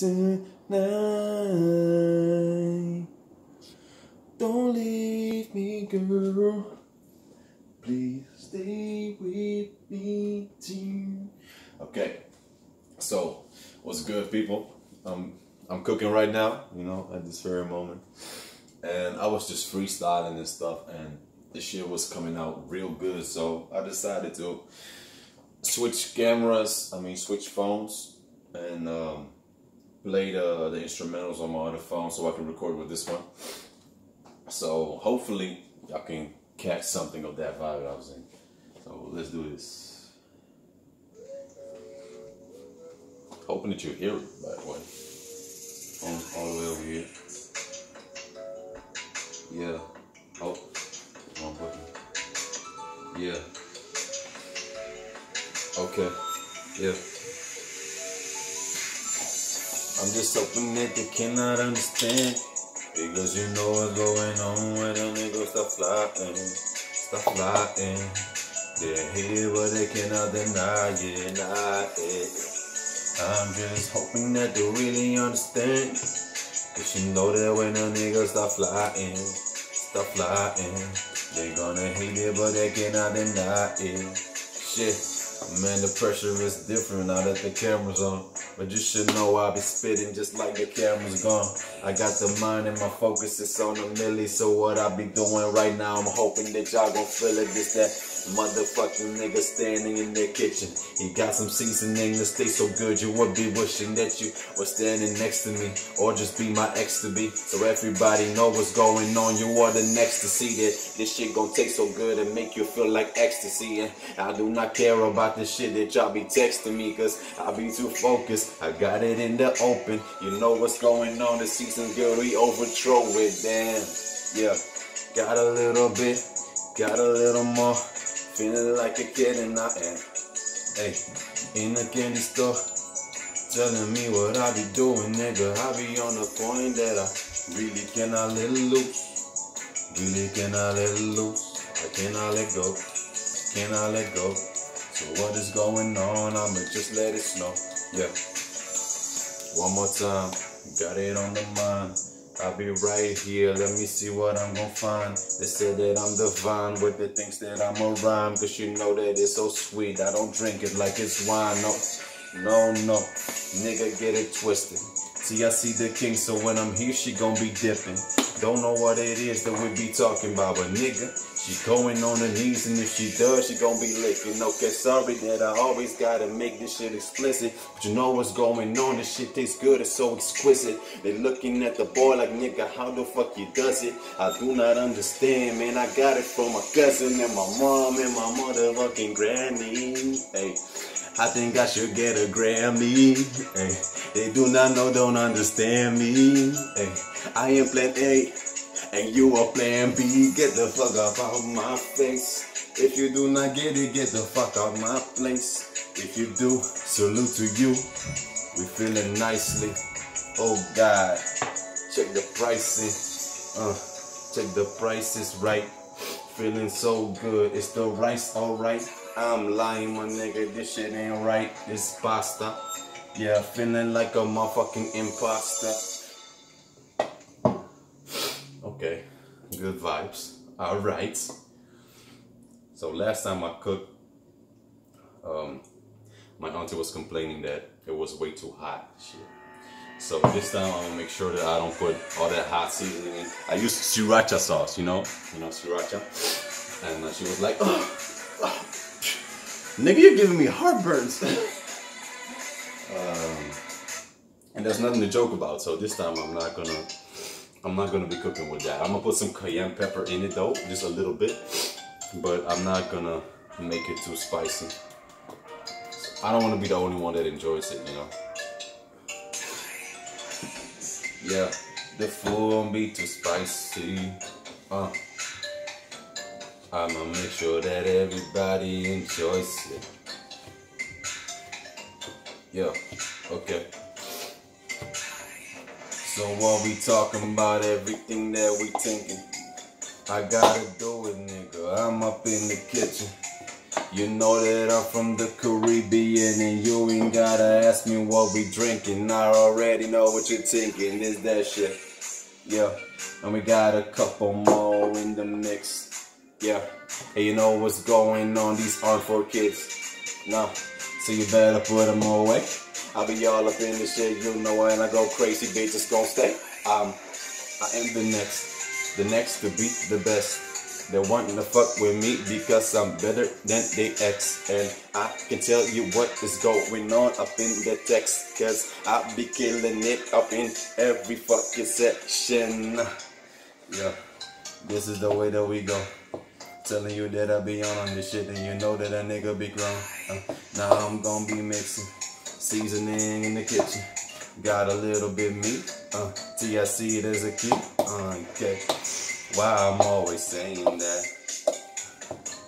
tonight. Don't leave me, girl. Please stay with me too. Okay, so what's good, people? Um, I'm cooking right now, you know, at this very moment, and I was just freestyling and stuff, and this shit was coming out real good, so I decided to switch cameras. I mean, switch phones, and um, played uh, the instrumentals on my other phone so I can record with this one. So hopefully I can catch something of that vibe that I was in. So let's do this. Hoping that you hear it, by the way. On, all the way over here. Yeah. Oh, button. Yeah. Okay. Yeah. I'm just hoping that they cannot understand. Because you know what's going on when them niggas stop flying. Stop flying. They're here, but they cannot deny it. Deny it. I'm just hoping that they really understand. Cause you know that when the niggas stop flying, stop flying, they gonna hate it, but they cannot deny it. Shit. Man, the pressure is different now that the camera's on. But you should know I be spitting just like the camera's gone. I got the mind and my focus is on the milli. So what I be doing right now, I'm hoping that y'all gon' feel it. This that motherfucking nigga standing in their kitchen. He got some seasoning to stay so good. You would be wishing that you were standing next to me. Or just be my ex to be. So everybody know what's going on. You are the next to see that this shit gon' taste so good and make you feel like ecstasy. And I do not care about the shit that y'all be texting me, cause I be too focused. I got it in the open. You know what's going on. The season girl, we overthrow it. Damn. Yeah. Got a little bit, got a little more. Feeling like a kid and I am. Hey, in the candy store. Telling me what I be doing, nigga. I be on the point that I really cannot let loose. Really cannot let loose. I cannot let go. Cannot let go. So what is going on? I'ma just let it snow. Yeah. One more time. Got it on the mind. I'll be right here. Let me see what I'm gonna find. They say that I'm divine with the things that I'm a rhyme. Cause you know that it's so sweet. I don't drink it like it's wine. No, no, no. Nigga, get it twisted. See, I see the king, so when I'm here, she gon' be dipping. Don't know what it is that we be talking about, but nigga, she going on her knees, and if she does, she gonna be licking. Okay, sorry that I always gotta make this shit explicit, but you know what's going on. This shit tastes good, it's so exquisite. They looking at the boy like, nigga, how the fuck you does it? I do not understand, man. I got it from my cousin and my mom and my motherfucking granny. Hey. I think I should get a Grammy. Hey, they do not know, don't understand me. Hey, I am plan A, and you a plan B. Get the fuck up out my face. If you do not get it, get the fuck out my place. If you do, salute to you. We feeling nicely. Oh God, check the prices. Uh, check the prices right. Feeling so good. Is the rice alright? I'm lying, my nigga. This shit ain't right. It's pasta. Yeah, feeling like a motherfucking imposter. Okay, good vibes. Alright. So last time I cooked, um, my auntie was complaining that it was way too hot. Shit. So this time I'm gonna make sure that I don't put all that hot seasoning in. I used sriracha sauce, you know, you know sriracha, and uh, she was like, oh, oh, "Nigga, you're giving me heartburns." um, and there's nothing to joke about. So this time I'm not gonna, I'm not gonna be cooking with that. I'm gonna put some cayenne pepper in it though, just a little bit, but I'm not gonna make it too spicy. I don't want to be the only one that enjoys it, you know. Yeah, the food won't be too spicy. Uh, I'ma make sure that everybody enjoys it. Yeah, okay. So while we talking about everything that we thinking, I gotta do it, nigga. I'm up in the kitchen. You know that I'm from the Caribbean and you ain't gotta ask me what we drinking. I already know what you're thinking. Is that shit? Yeah. And we got a couple more in the mix. Yeah. Hey, you know what's going on? These aren't for kids. No. So you better put them away. I'll be all up in this shit, you know, and I go crazy, bitch, it's gonna stay. Um, I am the next, the next to be the best. They're wanting to fuck with me because I'm better than the ex. And I can tell you what is going on up in the text. Cause I be killing it up in every fucking section. Yeah, this is the way that we go. Telling you that I be on on this shit and you know that a nigga be grown. Uh, now I'm gonna be mixing, seasoning in the kitchen. Got a little bit meat, uh, till it as a key. Uh, okay, why I'm always saying that?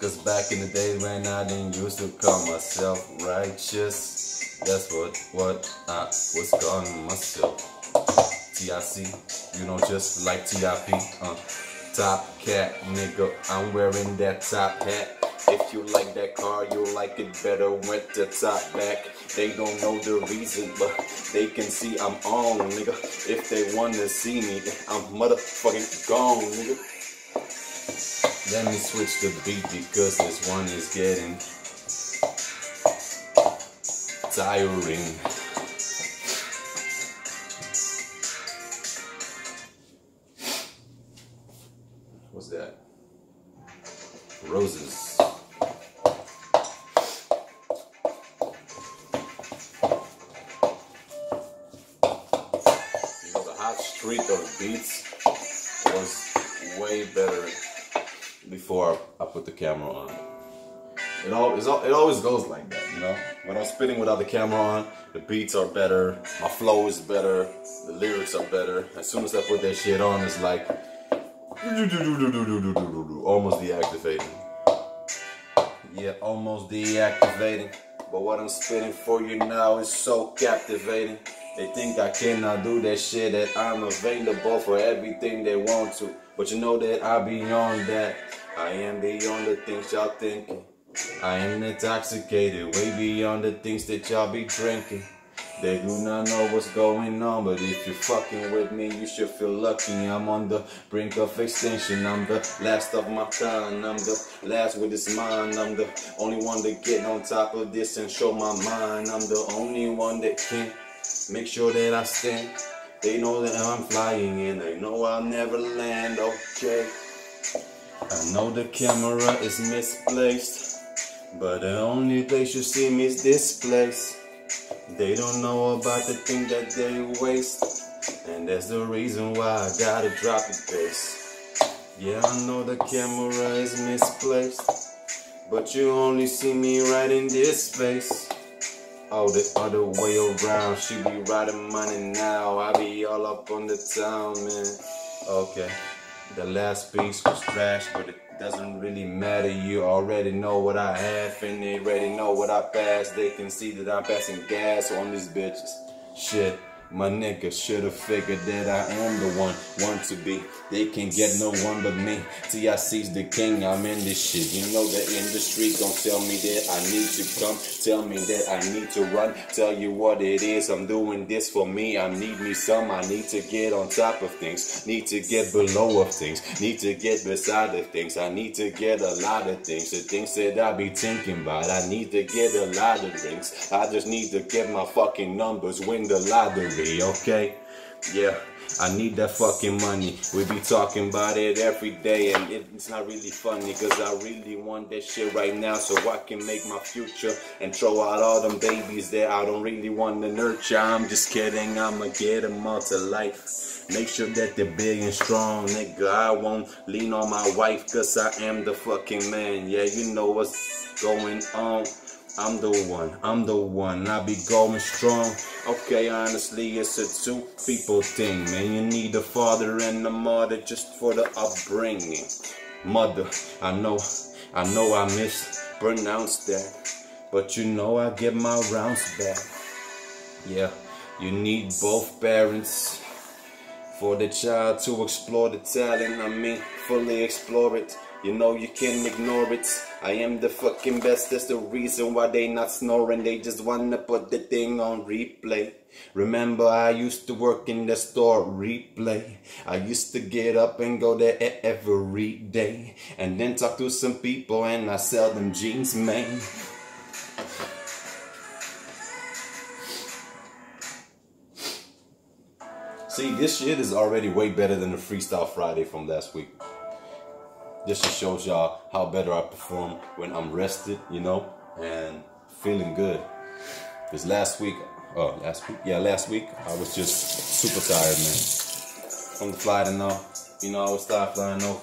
Cause back in the days when I didn't used to call myself righteous, that's what, what I was calling myself. TIC, you know, just like TIP, uh. Top cat, nigga, I'm wearing that top hat. If you like that car, you'll like it better with the top back. They don't know the reason, but they can see I'm on, nigga. If they wanna see me, I'm motherfucking gone, nigga. Let me switch the beat because this one is getting tiring. Camera on, the beats are better, my flow is better, the lyrics are better. As soon as I put that shit on, it's like almost deactivating. Yeah, almost deactivating. But what I'm spitting for you now is so captivating. They think I cannot do that shit, that I'm available for everything they want to. But you know that I beyond that. I am beyond the things y'all thinking. I am intoxicated, way beyond the things that y'all be drinking. They do not know what's going on, but if you're fucking with me, you should feel lucky. I'm on the brink of extinction. I'm the last of my kind. I'm the last with this mind. I'm the only one to get on top of this and show my mind. I'm the only one that can make sure that I stand. They know that I'm flying and they know I'll never land. Okay. I know the camera is misplaced, but the only place you see me is this place. They don't know about the thing that they waste. And that's the reason why I gotta drop it bass. Yeah, I know the camera is misplaced. But you only see me right in this space. Oh, the other way around. She be riding money now. I be all up on the town, man. Okay. The last piece was trash, but it doesn't really matter. You already know what I have, and they already know what I pass. They can see that I'm passing gas on these bitches. Shit. My nigga should've figured that I am the one, want to be. They can't get no one but me. TIC's the king, I'm in this shit. You know the industry gon' tell me that I need to come. Tell me that I need to run. Tell you what it is, I'm doing this for me. I need me some, I need to get on top of things. Need to get below of things. Need to get beside of things. I need to get a lot of things. The things that I be thinking about. I need to get a lot of things. I just need to get my fucking numbers, win the lottery okay? Yeah, I need that fucking money. We be talking about it every day, and it's not really funny because I really want that shit right now so I can make my future and throw out all them babies that I don't really want to nurture. I'm just kidding, I'ma get them all to life. Make sure that they're big and strong, nigga. I won't lean on my wife because I am the fucking man. Yeah, you know what's going on. I'm the one, I'm the one, I be going strong. Okay, honestly, it's a two people thing, man. You need a father and a mother just for the upbringing. Mother, I know, I know I mispronounced that, but you know I get my rounds back. Yeah, you need both parents for the child to explore the talent. I mean, fully explore it. You know you can't ignore it. I am the fucking best. That's the reason why they not snoring. They just wanna put the thing on replay. Remember, I used to work in the store replay. I used to get up and go there every day. And then talk to some people and I sell them jeans, man. See, this shit is already way better than the Freestyle Friday from last week. This just shows y'all how better I perform when I'm rested, you know, and feeling good. Because last week, oh, last week, yeah, last week, I was just super tired, man. From the flight and all, you know, I was tired flying over.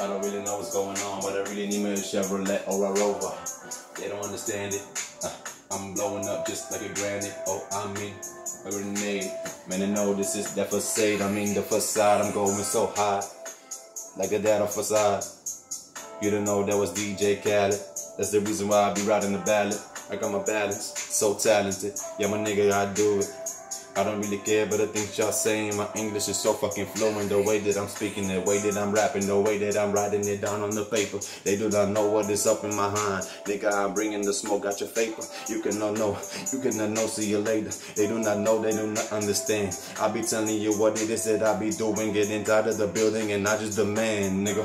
I don't really know what's going on, but I really need my Chevrolet or a Rover. They don't understand it. Uh, I'm blowing up just like a granite. Oh, I mean, a grenade. Man, I know this is the facade. I mean, the facade. I'm going so high, like a dad facade. You don't know that was DJ Khaled. That's the reason why I be riding the ballad. I got my balance, so talented. Yeah, my nigga, I do it. I don't really care, but I think y'all saying my English is so fucking fluent. The way that I'm speaking, the way that I'm rapping, the way that I'm writing it down on the paper. They do not know what is up in my hand. Nigga, I'm bringing the smoke out your vapor. You cannot know, you cannot know, see you later. They do not know, they do not understand. I be telling you what it is that I be doing. Getting out of the building and I just the man, nigga.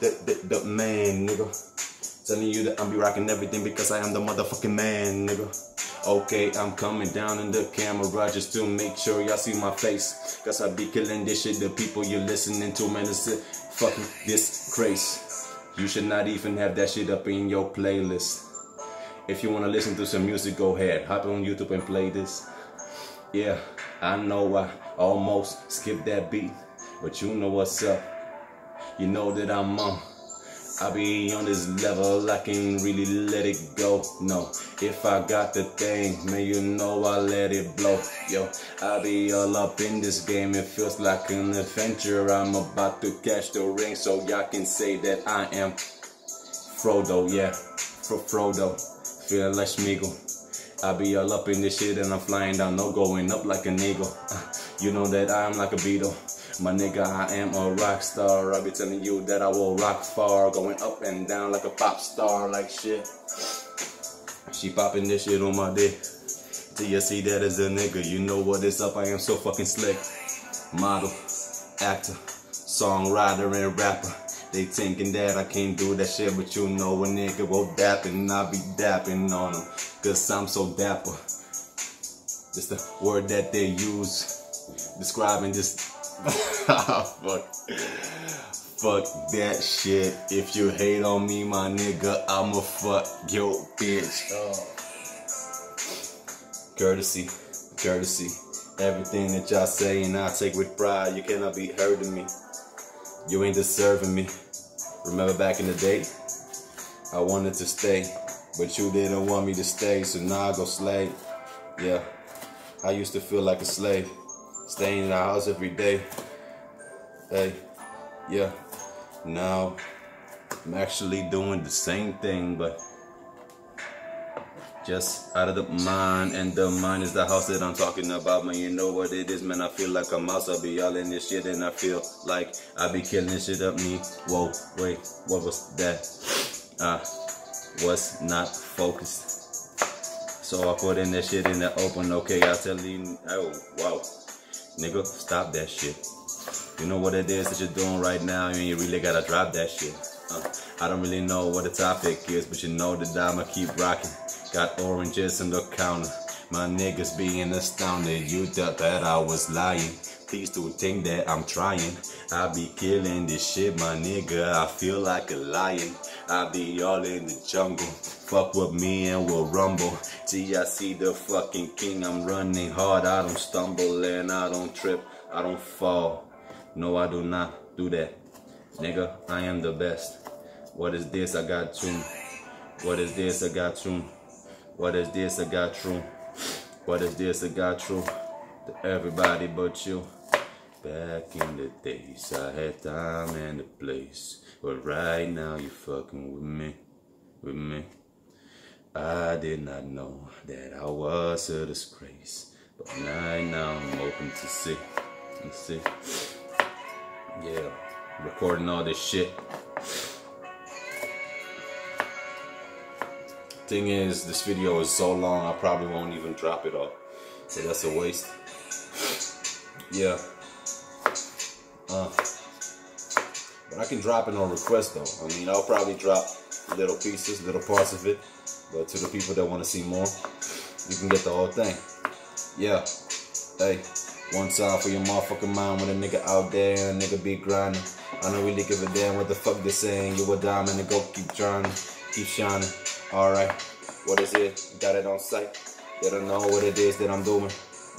The, the, the man, nigga. Telling you that I'm be rocking everything because I am the motherfucking man, nigga. Okay, I'm coming down in the camera just to make sure y'all see my face. Cause I be killing this shit. The people you're listening to, man, it's a fucking disgrace. You should not even have that shit up in your playlist. If you wanna listen to some music, go ahead. Hop on YouTube and play this. Yeah, I know I almost skipped that beat, but you know what's up. You know that I'm on. I be on this level, I can really let it go. No, if I got the thing, man, you know I let it blow. Yo, I be all up in this game, it feels like an adventure. I'm about to catch the ring, so y'all can say that I am Frodo, yeah, Fro Frodo, feeling like Smeagol. I be all up in this shit and I'm flying down, no going up like an eagle. you know that I'm like a beetle. My nigga, I am a rock star. I be telling you that I will rock far, going up and down like a pop star, like shit. She popping this shit on my dick. Do you see that as a nigga? You know what is up? I am so fucking slick. Model, actor, songwriter, and rapper. They thinking that I can't do that shit, but you know a nigga will dapping, I be dapping on them, cause I'm so dapper. Just the word that they use, describing this fuck. Fuck that shit. If you hate on me, my nigga, I'ma fuck your bitch. Courtesy, courtesy. Everything that y'all say and I take with pride. You cannot be hurting me. You ain't deserving me. Remember back in the day? I wanted to stay, but you didn't want me to stay, so now I go slave. Yeah, I used to feel like a slave staying in the house every day. Hey, yeah. Now I'm actually doing the same thing, but just out of the mind, and the mind is the house that I'm talking about, man. You know what it is, man. I feel like a mouse. I be all in this shit, and I feel like I be killing this shit up me. Whoa, wait, what was that? I was not focused. So I put in that shit in the open. Okay, I tell you, oh, wow. Nigga, stop that shit. You know what it is that you're doing right now, and you really gotta drop that shit. Uh, I don't really know what the topic is, but you know that I'ma keep rocking. Got oranges in the counter. My niggas being astounded. You thought that I was lying. Please do think that I'm trying. I be killing this shit, my nigga. I feel like a lion. I be all in the jungle. Fuck with me and we'll rumble. See the fucking king. I'm running hard. I don't stumble and I don't trip. I don't fall. No, I do not do that. Nigga, I am the best. What is this? I got tune. What is this? I got tune. What is this? I got true. What is this? I got true. To everybody but you. Back in the days, I had time and a place. But right now, you're fucking with me, with me. I did not know that I was a disgrace. But right now, I'm open to see, and see. Yeah, recording all this shit. Thing is, this video is so long, I probably won't even drop it off. So that's a waste. Yeah. Uh, but I can drop it on request though. I mean, I'll probably drop little pieces, little parts of it. But to the people that want to see more, you can get the whole thing. Yeah. Hey, one time for your motherfucking mind when a nigga out there and a nigga be grinding. I don't really give a damn what the fuck they saying. You a diamond and go keep trying, keep shining. Alright, what is it? Got it on sight. They don't know what it is that I'm doing.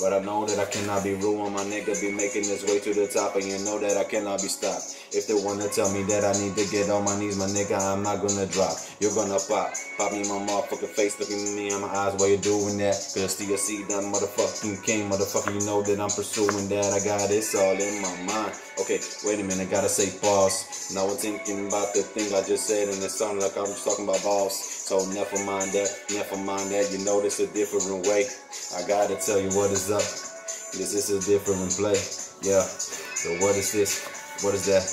But I know that I cannot be ruined. My nigga be making his way to the top, and you know that I cannot be stopped. If they wanna tell me that I need to get on my knees, my nigga, I'm not gonna drop. You're gonna pop, pop me in my motherfucking face, looking me in my eyes while you're doing that. Cause still see that motherfucking king, motherfucker, you know that I'm pursuing that. I got this all in my mind. Okay, wait a minute, gotta say pause. Now I'm thinking about the thing I just said, and it sounded like I'm talking about boss. So never mind that, never mind that. You know this a different way. I gotta tell you what is up. This is a different play. Yeah. So what is this? What is that?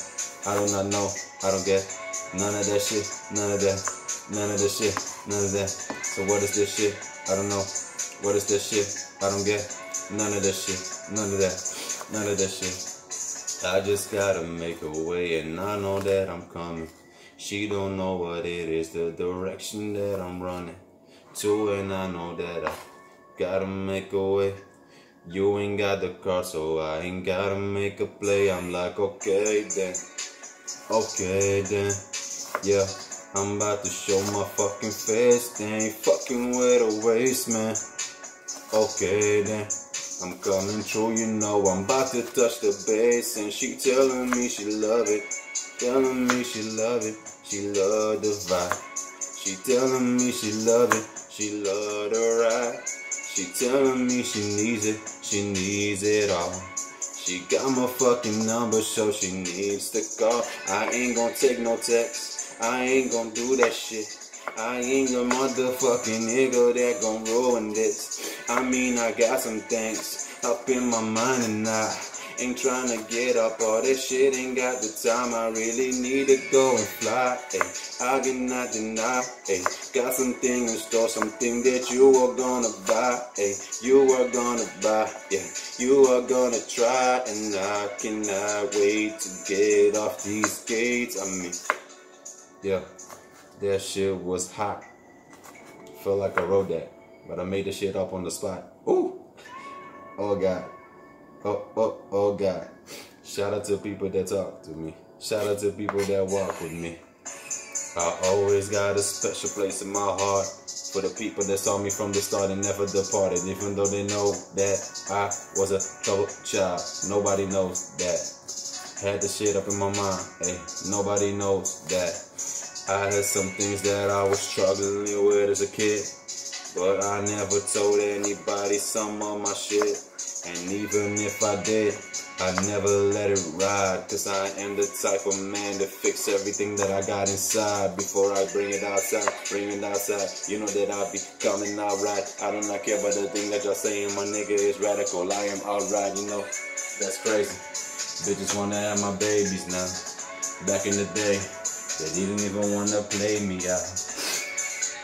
I do not know. I don't get none of that shit. None of that. None of this shit. None of that. So what is this shit? I don't know. What is this shit? I don't get none of this shit. None of that. None of that shit. I just gotta make a way and I know that I'm coming. She don't know what it is, the direction that I'm running to, and I know that I gotta make a way. You ain't got the car, so I ain't gotta make a play. I'm like, okay then, okay then, yeah. I'm about to show my fucking face. They ain't fucking with a waste, man. Okay then, I'm coming through, you know. I'm about to touch the base, and she telling me she love it. Telling me she love it, she love the vibe. She telling me she love it, she love the ride. She telling me she needs it, she needs it all. She got my fucking number, so she needs to call. I ain't gonna take no text, I ain't gonna do that shit. I ain't your motherfucking nigga that gon' ruin this. I mean, I got some things up in my mind and I ain't trying to get up all this shit. Ain't got the time. I really need to go and fly. Ay, I cannot deny. Ay, got something in store, something that you are gonna buy. Ay, you are gonna buy. Yeah, you are gonna try, and I cannot wait to get off these gates. I mean, yeah. That shit was hot. Felt like I wrote that, but I made the shit up on the spot. Ooh! Oh God. Oh, oh, oh God. Shout out to people that talk to me. Shout out to people that walk with me. I always got a special place in my heart for the people that saw me from the start and never departed. Even though they know that I was a troubled child, nobody knows that. Had the shit up in my mind, hey, nobody knows that. I had some things that I was struggling with as a kid, but I never told anybody some of my shit. And even if I did, I never let it ride. Cause I am the type of man to fix everything that I got inside before I bring it outside. Bring it outside. You know that I'll be coming out right. I do not care about the thing that y'all saying. My nigga is radical. I am alright, you know. That's crazy. Bitches wanna have my babies now. Back in the day, they didn't even wanna play me out.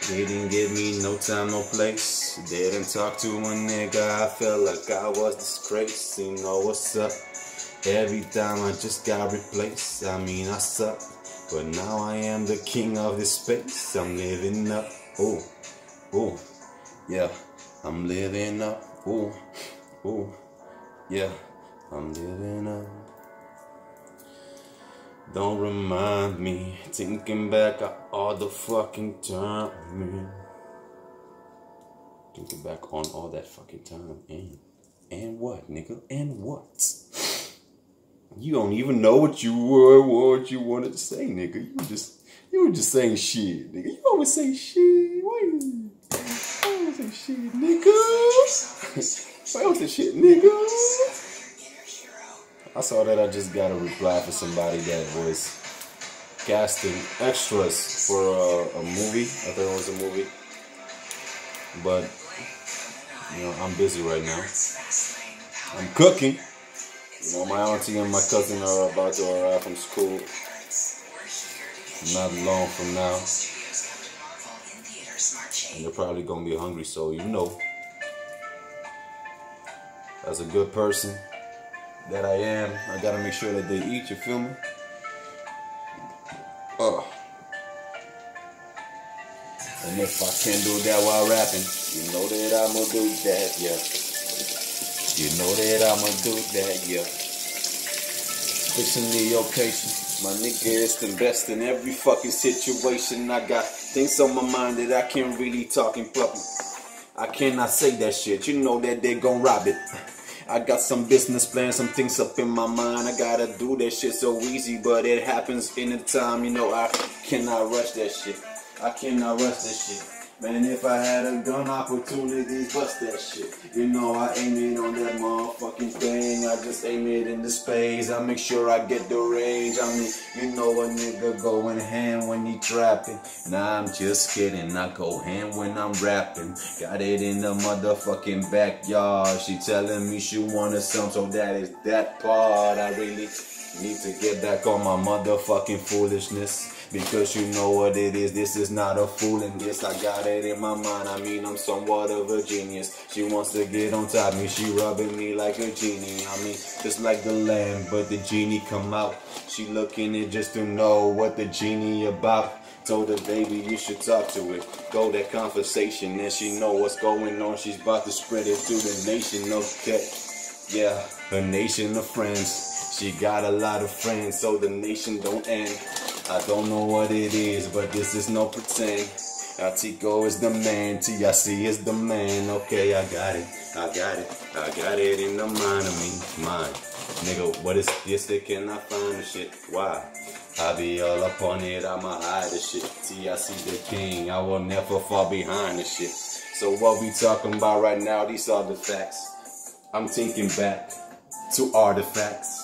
They didn't give me no time, no place. Didn't talk to a nigga. I felt like I was disgraced. You oh, know what's up? Every time I just got replaced. I mean, I suck. But now I am the king of this space. I'm living up. Ooh, ooh, yeah. I'm living up. Ooh, ooh, yeah. I'm living up. Don't remind me, thinking back of all the fucking time, Thinking back on all that fucking time, and and what, nigga, and what? You don't even know what you were, what you wanted to say, nigga. You were just, you were just saying shit, nigga. You always say shit. Why you? Always say shit, nigga. I always say shit, nigga. I saw that I just got a reply for somebody that was casting extras for a, a movie. I thought it was a movie. But, you know, I'm busy right now. I'm cooking. You know, my auntie and my cousin are about to arrive from school. Not long from now. And they're probably gonna be hungry, so you know. As a good person that I am, I gotta make sure that they eat, you feel me? And if I can't do that while rapping, you know that I'ma do that, yeah. You know that I'ma do that, yeah. Fixing the occasion. My nigga is the best in every fucking situation. I got things on my mind that I can't really talk in public. I cannot say that shit. You know that they gon' rob it. I got some business plans, some things up in my mind. I gotta do that shit so easy, but it happens in a time. You know I cannot rush that shit. I cannot rush this shit. Man, if I had a gun opportunity, bust that shit. You know I aim it on that motherfucking thing. I just aim it in the space. I make sure I get the range. I mean, you know a nigga going ham when he trapping. Nah, I'm just kidding. I go ham when I'm rapping. Got it in the motherfucking backyard. She telling me she wanted some, so that is that part. I really need to get back on my motherfucking foolishness. Because you know what it is, this is not a fooling this. I got it in my mind, I mean I'm somewhat of a genius. She wants to get on top of me, she rubbing me like a genie. I mean, just like the lamb, but the genie come out. She looking it just to know what the genie about. Told her, baby, you should talk to it. Go that conversation, and she know what's going on. She's about to spread it to the nation, okay? Yeah, a nation of friends. She got a lot of friends, so the nation don't end. I don't know what it is, but this is no pretend. Tico is the man, TIC is the man. Okay, I got it, I got it, I got it in the mind of me, mine. Nigga, what is this? They cannot find the shit. Why? I be all up on it, I'ma hide the shit. TIC the king, I will never fall behind the shit. So what we talking about right now, these are the facts. I'm thinking back to artifacts.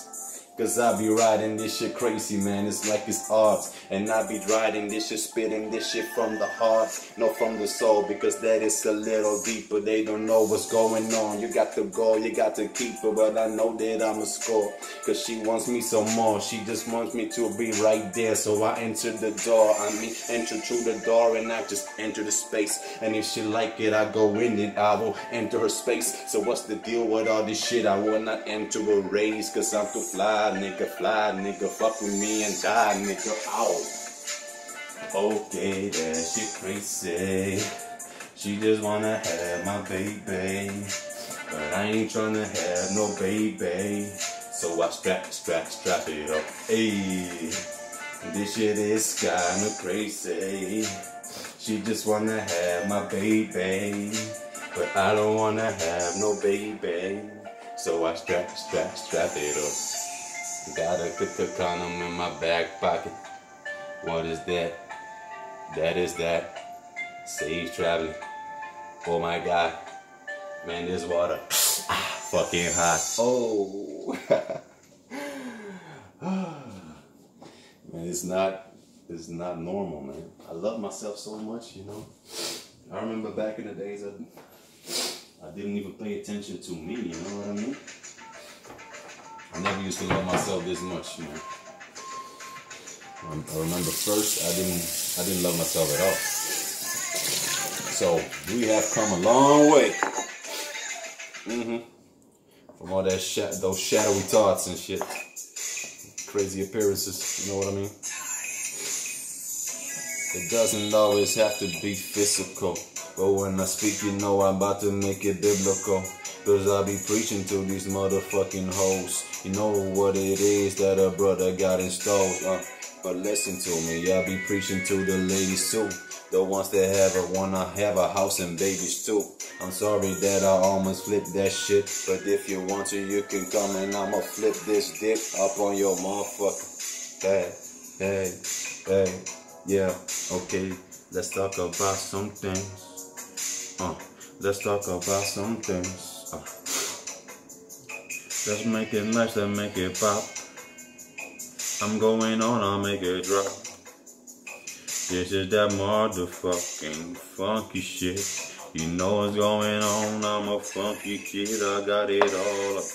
Cause I be riding this shit crazy, man. It's like it's art. And I be riding this shit, spitting this shit from the heart, not from the soul. Because that is a little deeper. They don't know what's going on. You got to go, you got to keep her. But I know that I'ma score. Cause she wants me some more. She just wants me to be right there. So I enter the door. I mean, enter through the door and I just enter the space. And if she like it, I go in it. I will enter her space. So what's the deal with all this shit? I will not enter a race. Cause I'm too fly nigga, fly, nigga, fuck with me and die, nigga, out. Okay, that shit crazy. She just wanna have my baby, but I ain't tryna have no baby. So I strap, strap, strap it up. Hey, this shit is kinda crazy. She just wanna have my baby, but I don't wanna have no baby. So I strap, strap, strap it up. Got a condom in my back pocket. What is that? That is that. Sage traveling. Oh my god. Man, this water. Ah, fucking hot. Oh. man, it's not it's not normal, man. I love myself so much, you know. I remember back in the days I, I didn't even pay attention to me, you know what I mean? I never used to love myself this much, man. Um, I remember first I didn't I didn't love myself at all. So we have come a long way. Mm-hmm. From all that sh- those shadowy thoughts and shit. Crazy appearances, you know what I mean? It doesn't always have to be physical. But when I speak, you know I'm about to make it biblical. Cause I be preaching to these motherfucking hoes. You know what it is that a brother got installed. Uh, but listen to me, I be preaching to the ladies too. The ones that have a wanna have a house and babies too. I'm sorry that I almost flipped that shit. But if you want to, you can come and I'ma flip this dick up on your motherfucker. Hey, hey, hey, yeah, okay. Let's talk about some things. Uh, let's talk about some things. Let's make it nice, let's make it pop. I'm going on, I'll make it drop. This is that motherfucking funky shit. You know what's going on, I'm a funky kid. I got it all up,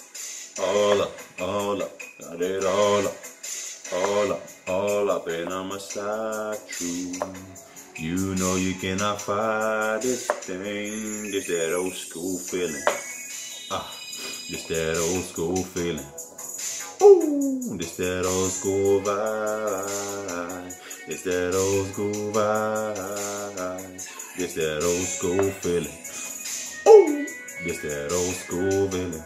all up, all up. Got it all up, all up, all up. And I'm a side true. You know you cannot fight this thing. Just that old school feeling. Ah, just that old school feeling. Ooh, just that old school vibe. It's that old school vibe. It's that old school feeling. Ooh, it's that old school feeling.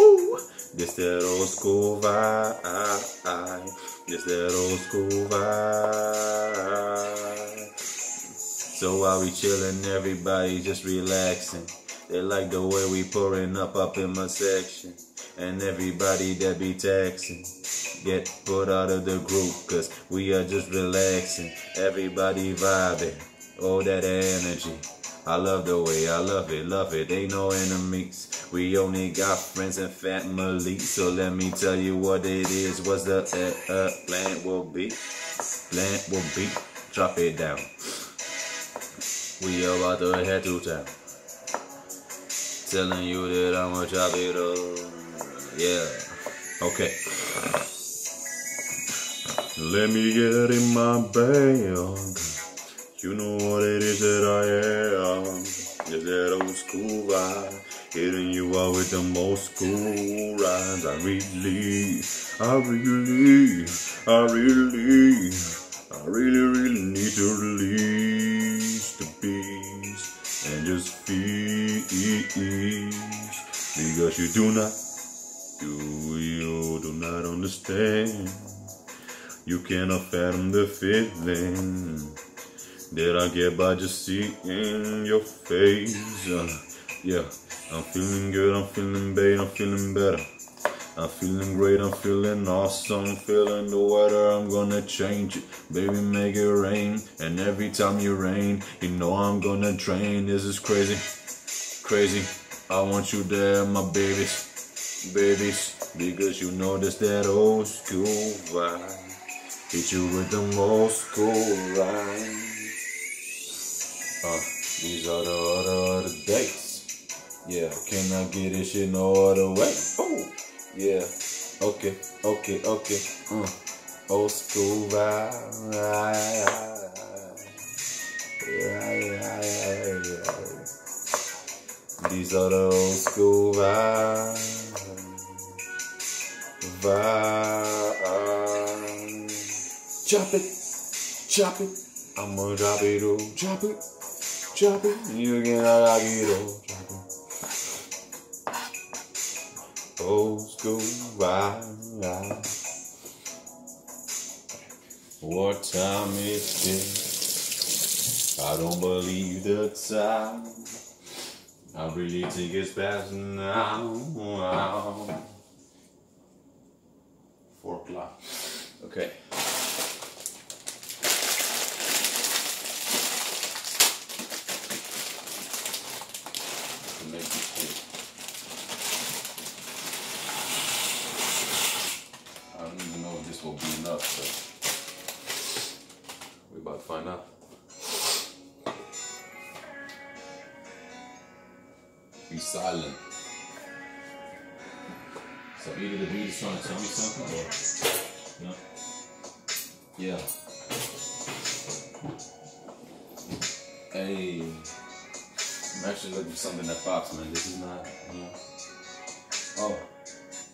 Ooh, it's that old school vibe. It's that old school vibe. So while we chillin', everybody just relaxing. They like the way we pouring up up in my section. And everybody that be taxing get put out of the group cause we are just relaxing. Everybody vibing. all that energy. I love the way I love it, love it. Ain't no enemies. We only got friends and family. So let me tell you what it is. What's the uh, uh, plan will be? Plan will be. Drop it down. We are about to head to town. Telling you that I'ma drop it up. Yeah. Okay. Let me get in my bag. You know what it is that I am. Is that old school vibe. Hitting you out with the most cool rhymes. I really, I really, I really, I really, really need to and just feast. Because you do not, you, you do not understand. You cannot fathom the feeling that I get by just seeing your face. Uh, yeah, I'm feeling good, I'm feeling bad, I'm feeling better. I'm feeling great, I'm feeling awesome, feeling the weather, I'm gonna change it. Baby, make it rain, and every time you rain, you know I'm gonna drain. This is crazy, crazy. I want you there, my babies, babies, because you know this that old school vibe. Hit you with the old school rhyme. Uh, these are the other, other dates. Yeah, can I get this shit no other way? Yeah. Okay, okay, okay. Uh, old school vibe. These are the old school vibes. Vibe. Chop it, chop it. I'ma drop it, oh, chop it. Chop it, you can rock it all. Old school vibe. What time is it? I don't believe the time. I really think it's past now.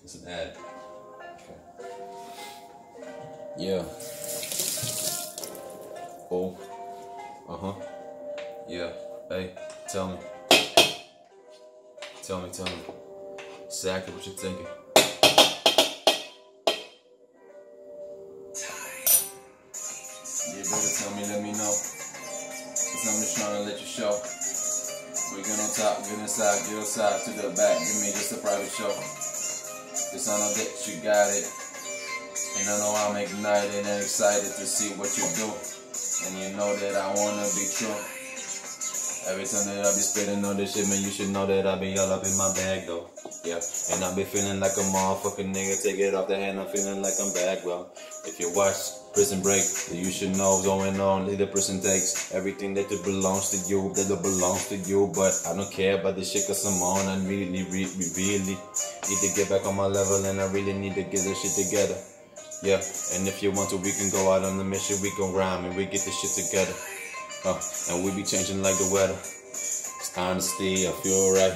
It's an ad. Okay. Yeah. Oh. Uh huh. Yeah. Hey, tell me. Tell me, tell me. Exactly what you're thinking. You better tell me, let me know. Cause I'm just trying to let you show. We get on top, get inside, get outside to the back. Give me just a private show. Cause I know that you got it. And I know I'm ignited and excited to see what you do. And you know that I wanna be true. Every time that I be spitting on this shit, man, you should know that I be all up in my bag, though. Yeah, and I be feeling like a motherfucking nigga. Take it off the hand, I'm feeling like I'm back, well. If you watch Prison Break, you should know what's going on. The prison takes everything that belongs to you, that belongs to you. But I don't care about this shit, cause I'm on. I really, really, really need to get back on my level, and I really need to get this shit together. Yeah, and if you want to, we can go out on the mission, we can rhyme and we get this shit together. Uh, and we be changing like the weather. It's honesty, I feel right.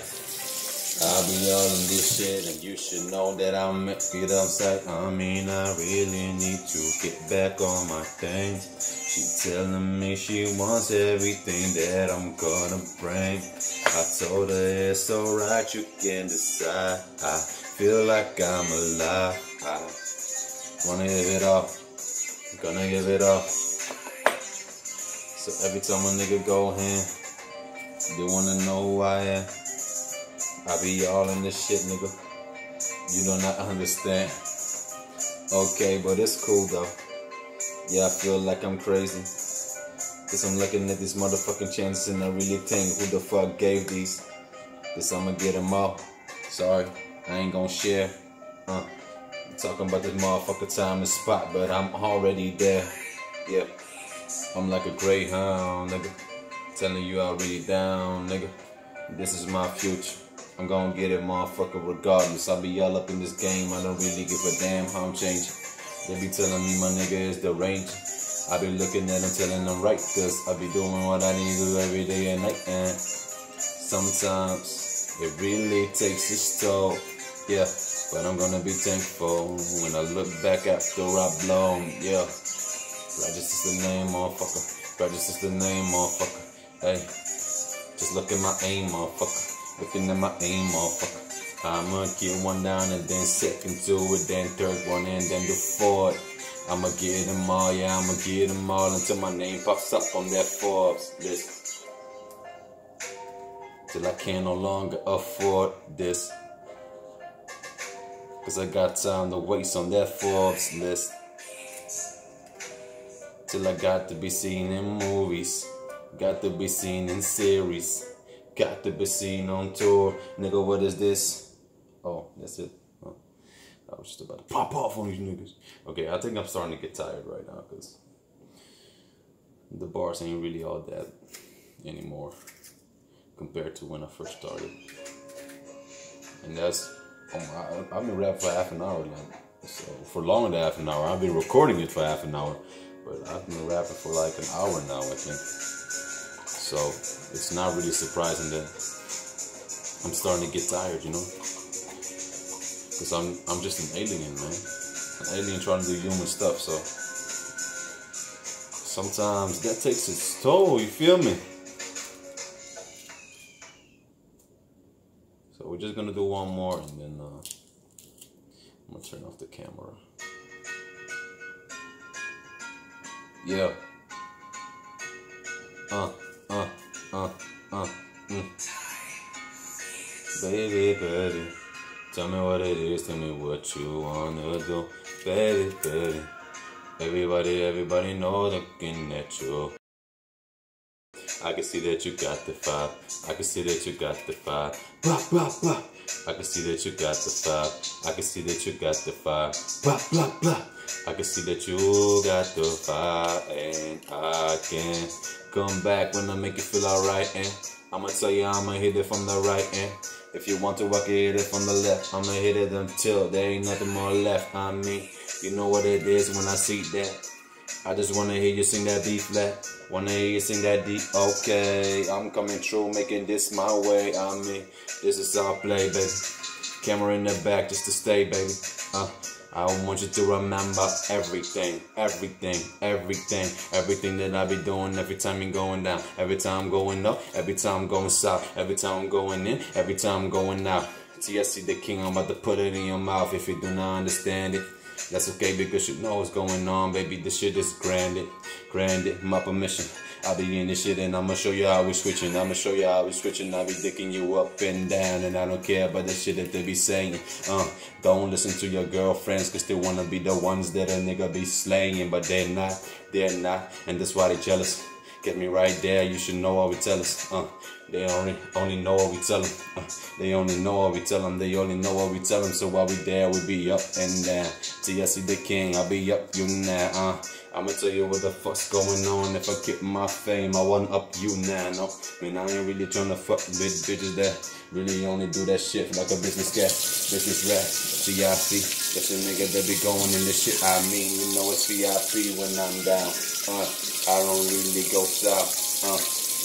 I'll be all in this shit, and you should know that I'm get upside. I mean, I really need to get back on my thing. She telling me she wants everything that I'm gonna bring. I told her it's alright, you can decide. I feel like I'm alive. I wanna give it up, gonna give it up. So every time a nigga go in, they wanna know who I am. I be all in this shit, nigga. You do not understand. Okay, but it's cool though. Yeah, I feel like I'm crazy. Cause I'm looking at these motherfucking chances and I really think who the fuck gave these. Cause I'ma get them all. Sorry, I ain't gonna share. Uh, I'm talking about this motherfucker time and spot, but I'm already there. Yeah, I'm like a greyhound, nigga. Telling you I already down, nigga. This is my future. I'm gonna get it, motherfucker, regardless. I be all up in this game. I don't really give a damn how I'm changing. They be telling me my nigga is the range. I be looking at them, telling them right, cause I be doing what I need to do every day and night. And sometimes it really takes its toll. Yeah, but I'm gonna be thankful when I look back after I blow. Yeah, Righteous is the name, motherfucker. Righteous is the name, motherfucker. Hey, just look at my aim, motherfucker. Looking at my aim, motherfucker. I'ma get one down and then second to it, then third one and then the fourth. I'ma get them all, yeah, I'ma get them all until my name pops up on that Forbes list. Till I can no longer afford this. Cause I got time to waste on that Forbes list. Till I got to be seen in movies, got to be seen in series. Got to be seen on tour. Nigga, what is this? Oh, that's it. Oh, I was just about to pop off on these niggas. Okay, I think I'm starting to get tired right now because the bars ain't really all that anymore compared to when I first started. And that's, um, I, I've been rapping for half an hour now. So for longer than half an hour. I've been recording it for half an hour. But I've been rapping for like an hour now, I think. So it's not really surprising that I'm starting to get tired, you know? Because I'm, I'm just an alien, man. An alien trying to do human stuff, so sometimes that takes its toll, you feel me? So we're just gonna do one more and then uh, I'm gonna turn off the camera. Yeah. Uh uh, uh, uh, mm. Baby, baby, tell me what it is, tell me what you wanna do. Baby, baby, everybody, everybody know looking at you. I can see that you got the vibe. I can see that you got the vibe. Blah, blah, blah. I can see that you got the vibe. I can see that you got the vibe. Blah, blah, blah. I can see that you got the vibe. And I can come back when I make you feel alright. And I'ma tell you, I'ma hit it from the right. And if you want to, I can hit it from the left. I'ma hit it until there ain't nothing more left. I mean, you know what it is when I see that. I just wanna hear you sing that B flat. Wanna hear you sing that D. Okay, I'm coming through, making this my way. I mean, this is our play, baby. Camera in the back just to stay, baby. Uh, I want you to remember everything, everything, everything, everything that I be doing every time you're going down, every time I'm going up, every time I'm going south, every time I'm going in, every time I'm going out. TSC the king, I'm about to put it in your mouth if you do not understand it. That's okay because you know what's going on, baby. This shit is granded, granded. My permission. I'll be in this shit and I'ma show you how we switching. I'ma show you how we switching. I'll be dicking you up and down and I don't care about the shit that they be saying. Uh, don't listen to your girlfriends cause they wanna be the ones that a nigga be slaying, but they're not, they're not, and that's why they jealous. Get me right there, you should know what we tell us. Uh, they only only know what we tell them. Uh, they only know what we tell them. They only know what we tell them. So while we there, we be up and down. TSC the king, I'll be up you now. Uh, I'ma tell you what the fuck's going on. If I keep my fame, I want up you now. No, I mean I ain't really trying to fuck with bitches that really only do that shit like a business guy, business rap. CIC, that's a nigga that be going in this shit. I mean, you know it's VIP when I'm down. Uh, I don't really go south. Uh,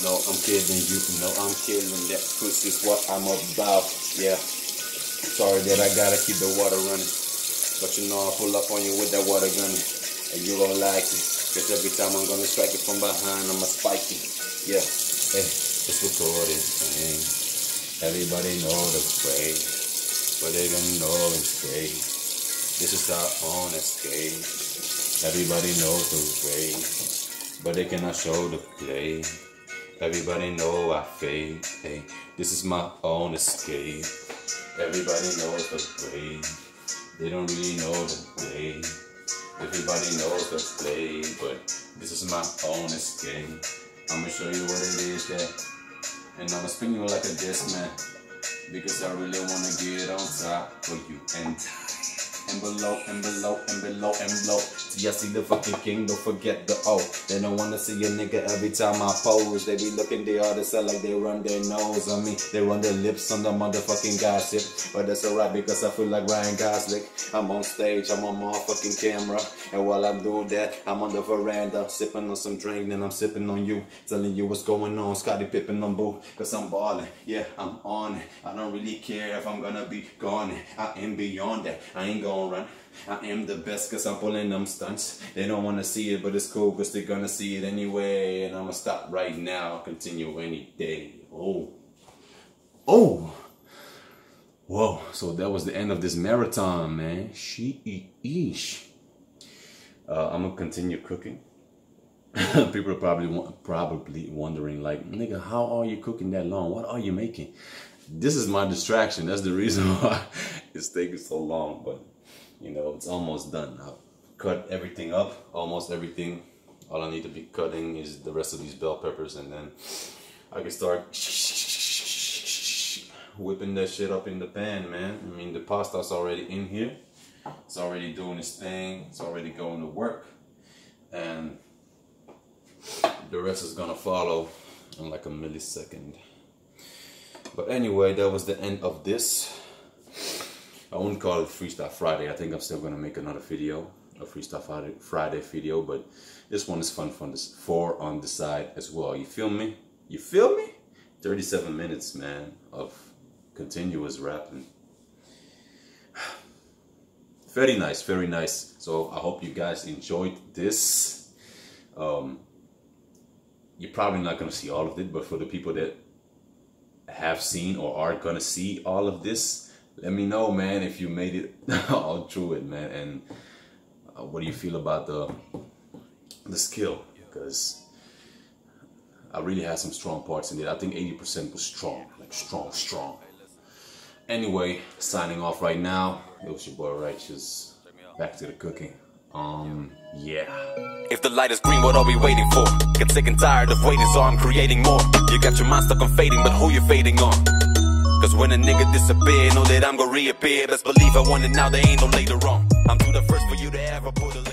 no, I'm kidding you. No, I'm killing That pussy's what I'm about. Yeah. Sorry that I gotta keep the water running. But you know I'll pull up on you with that water gun. And you gon' like it. Cause every time I'm gonna strike it from behind, I'ma spike it. Yeah. Hey, it's recorded. Man. Everybody know the way. But they don't know it's great. This is our own escape. Everybody knows the way. But they cannot show the play. Everybody know I fade. Hey, this is my own escape. Everybody knows the play. They don't really know the play. Everybody knows the play, but this is my own escape. I'ma show you what it is that, and I'ma spin you like a disc man, because I really wanna get on top for you and and below and below and below and below. See, I see the fucking king, don't forget the O. They don't wanna see a nigga every time I pose. They be looking the other side like they run their nose on me. They run their lips on the motherfucking gossip. But that's alright because I feel like Ryan Gosling. I'm on stage, I'm on my motherfucking camera. And while I do that, I'm on the veranda, sipping on some drink, then I'm sipping on you, telling you what's going on. Scottie Pippen on boo, cause I'm balling. Yeah, I'm on it. I don't really care if I'm gonna be gone. I am beyond that. I ain't gonna run. I am the best cause I'm pulling them stunts. They don't wanna see it, but it's cool cause they're gonna see it anyway. And I'ma stop right now, continue any day. Oh. Oh. Whoa, so that was the end of this marathon, man. Sheesh. Uh, I'm gonna continue cooking. People are probably probably wondering, like, nigga, how are you cooking that long? What are you making? This is my distraction. That's the reason why it's taking so long. But you know, it's almost done. I've cut everything up, almost everything. All I need to be cutting is the rest of these bell peppers, and then I can start whipping that shit up in the pan, man. I mean, the pasta's already in here. It's already doing its thing. It's already going to work. And the rest is gonna follow in like a millisecond. But anyway, that was the end of this. I won't call it Freestyle Friday. I think I'm still gonna make another video, a Freestyle Friday, video, but this one is fun for this for on the side as well. You feel me? You feel me? 37 minutes, man, of continuous rapping. Very nice, very nice. So I hope you guys enjoyed this. Um, you're probably not gonna see all of it, but for the people that have seen or are gonna see all of this, let me know, man, if you made it all through it, man. And uh, what do you feel about the the skill? Because I really had some strong parts in it. I think 80% was strong, like strong, strong. Anyway, signing off right now. It was your boy Righteous. Back to the cooking. Um, yeah. If the light is green, what are we waiting for? Get sick and tired of waiting, so I'm creating more. You got your mind stuck on fading, but who you fading on? Cause when a nigga disappear, know that I'm gonna reappear. Best believe I want it now, there ain't no later on. I'm too the first for you to ever put a